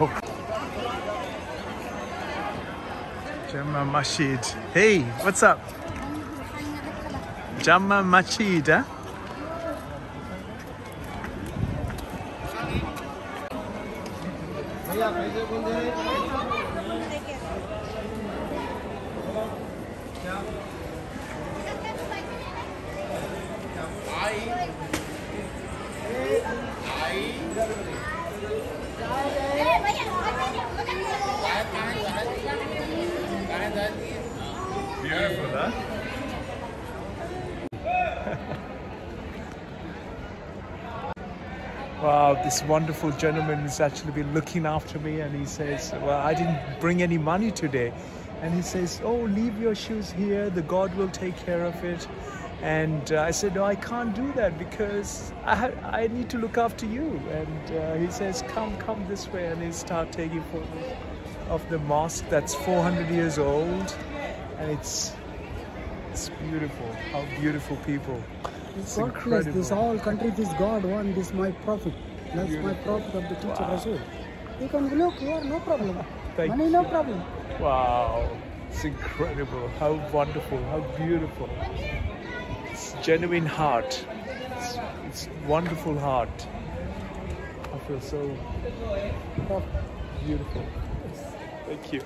Oh. Jama Hey, what's up? Jama Masjid? huh? Beautiful, huh? wow, this wonderful gentleman has actually been looking after me and he says, Well, I didn't bring any money today. And he says, Oh, leave your shoes here, the God will take care of it. And uh, I said, No, I can't do that because I, I need to look after you. And uh, he says, Come, come this way. And he start taking photos of the mosque that's 400 years old. And it's it's beautiful. How beautiful people. It's God incredible. this all country, this God one, this my prophet. That's my Beautiful. prophet of the teacher Wow. Rasul. You can look here, no problem. Thank Money, no problem. Wow, it's incredible. How wonderful, how beautiful. It's genuine heart. It's, it's wonderful heart. I feel so beautiful. Thank you.